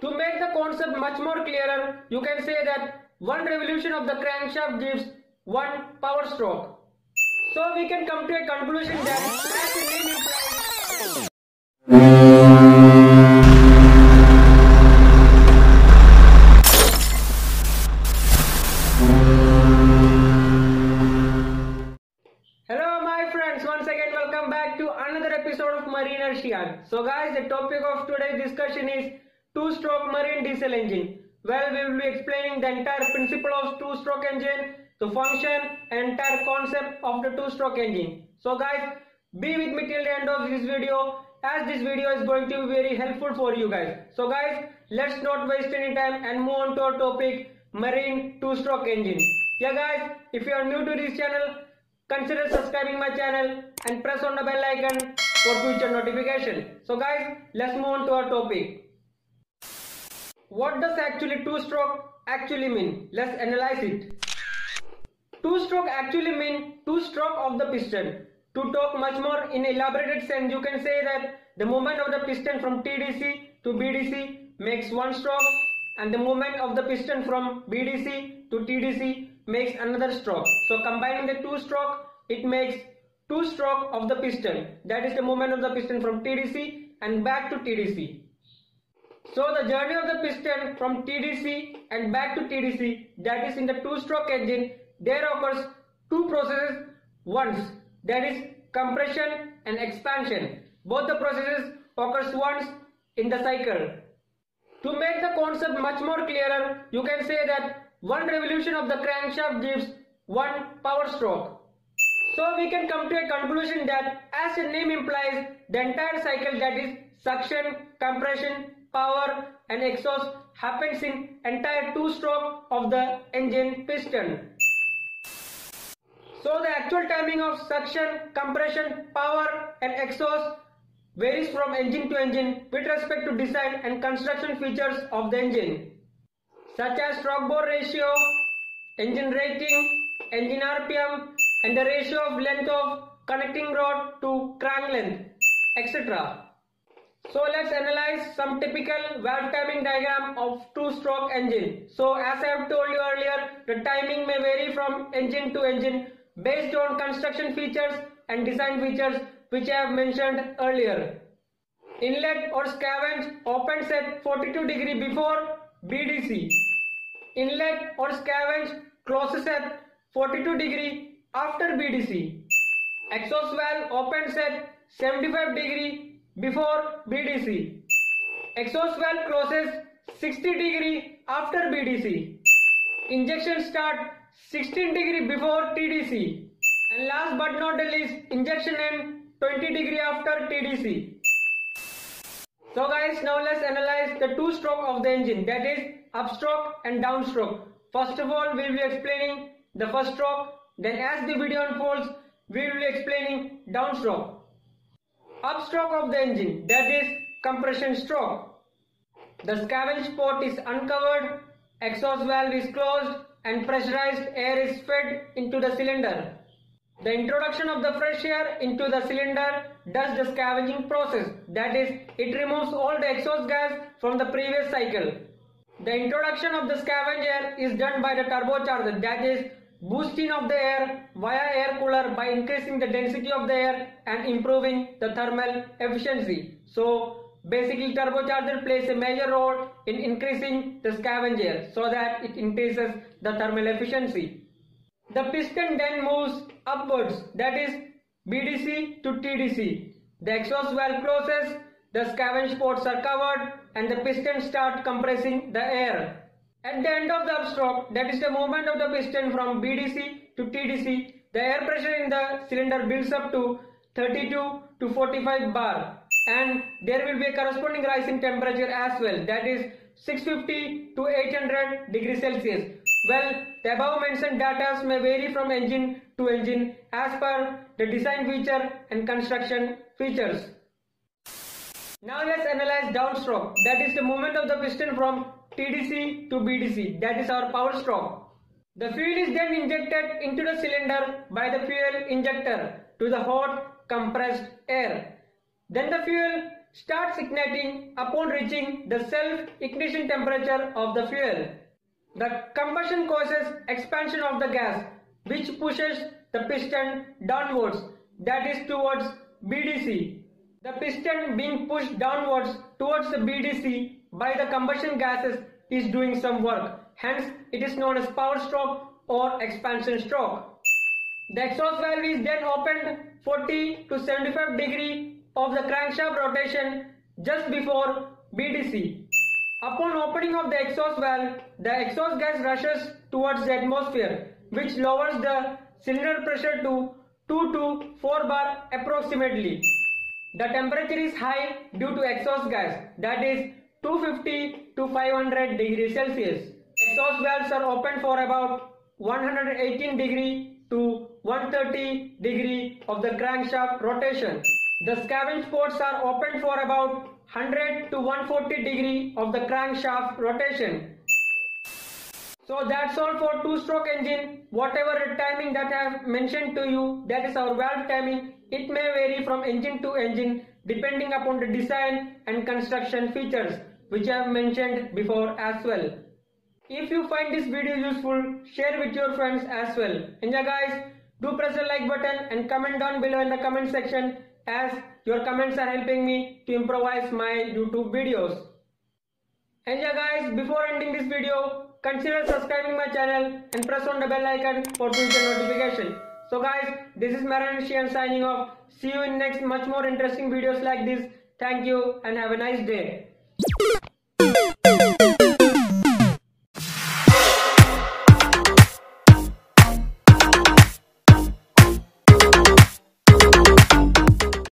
To make the concept much more clearer, you can say that one revolution of the crankshaft gives one power stroke. So we can come to a conclusion that as the name Hello my friends, once again welcome back to another episode of Mariner Shiyan. So guys, the topic of today's discussion is two-stroke marine diesel engine. Well, we will be explaining the entire principle of two-stroke engine, the function entire concept of the two-stroke engine. So guys, be with me till the end of this video as this video is going to be very helpful for you guys. So guys, let's not waste any time and move on to our topic, marine two-stroke engine. Yeah guys, if you are new to this channel, consider subscribing my channel and press on the bell icon for future notification. So guys, let's move on to our topic. What does actually two-stroke actually mean? Let's analyze it. Two-stroke actually mean two-stroke of the piston. To talk much more in elaborated sense, you can say that the movement of the piston from TDC to BDC makes one stroke and the movement of the piston from BDC to TDC makes another stroke. So combining the two stroke, it makes two stroke of the piston. That is the movement of the piston from TDC and back to TDC. So the journey of the piston from TDC and back to TDC, that is in the two-stroke engine, there occurs two processes once, that is compression and expansion. Both the processes occurs once in the cycle. To make the concept much more clearer, you can say that one revolution of the crankshaft gives one power stroke. So we can come to a conclusion that as the name implies, the entire cycle that is suction, compression, power and exhaust happens in entire two stroke of the engine piston. So the actual timing of suction, compression, power and exhaust varies from engine to engine with respect to design and construction features of the engine such as stroke bore ratio, engine rating, engine RPM and the ratio of length of connecting rod to crank length etc. So let's analyze some typical valve timing diagram of two-stroke engine. So as I have told you earlier, the timing may vary from engine to engine based on construction features and design features which I have mentioned earlier. Inlet or scavenge opens at 42 degree before BDC. Inlet or scavenge closes at 42 degree after BDC. Exhaust valve opens at 75 degree before BDC. Exhaust valve closes 60 degree after BDC. Injection start 16 degree before TDC. And last but not the least, injection end 20 degree after TDC. So guys, now let's analyze the two stroke of the engine that is upstroke and downstroke. First of all, we will be explaining the first stroke. Then as the video unfolds, we will be explaining downstroke. Upstroke of the engine that is compression stroke. The scavenge port is uncovered, exhaust valve is closed and pressurized air is fed into the cylinder. The introduction of the fresh air into the cylinder does the scavenging process that is it removes all the exhaust gas from the previous cycle. The introduction of the scavenge air is done by the turbocharger that is boosting of the air via air cooler by increasing the density of the air and improving the thermal efficiency. So basically turbocharger plays a major role in increasing the scavenge air so that it increases the thermal efficiency. The piston then moves upwards that is BDC to TDC. The exhaust valve closes, the scavenge ports are covered and the piston start compressing the air. At the end of the upstroke, that is the movement of the piston from BDC to TDC, the air pressure in the cylinder builds up to 32 to 45 bar and there will be a corresponding rise in temperature as well that is 650 to 800 degrees Celsius. Well, the above mentioned data may vary from engine to engine as per the design feature and construction features. Now let's analyze downstroke that is the movement of the piston from TDC to BDC that is our power stroke. The fuel is then injected into the cylinder by the fuel injector to the hot compressed air. Then the fuel starts igniting upon reaching the self-ignition temperature of the fuel. The combustion causes expansion of the gas which pushes the piston downwards that is towards BDC. The piston being pushed downwards towards the BDC by the combustion gases is doing some work. Hence it is known as power stroke or expansion stroke. The exhaust valve is then opened 40 to 75 degree of the crankshaft rotation just before BDC. Upon opening of the exhaust valve, the exhaust gas rushes towards the atmosphere which lowers the cylinder pressure to 2 to 4 bar approximately. The temperature is high due to exhaust gas that is 250 to 500 degrees Celsius. Exhaust valves are open for about 118 degree to 130 degree of the crankshaft rotation. The scavenge ports are open for about 100 to 140 degree of the crankshaft rotation. So that's all for two-stroke engine. Whatever timing that I have mentioned to you, that is our valve timing. It may vary from engine to engine depending upon the design and construction features which I have mentioned before as well. If you find this video useful, share with your friends as well. And yeah guys, do press the like button and comment down below in the comment section as your comments are helping me to improvise my YouTube videos. And yeah guys, before ending this video, consider subscribing my channel and press on the bell icon for future notification. So guys, this is Mariner Shiyan signing off. See you in next much more interesting videos like this. Thank you and have a nice day you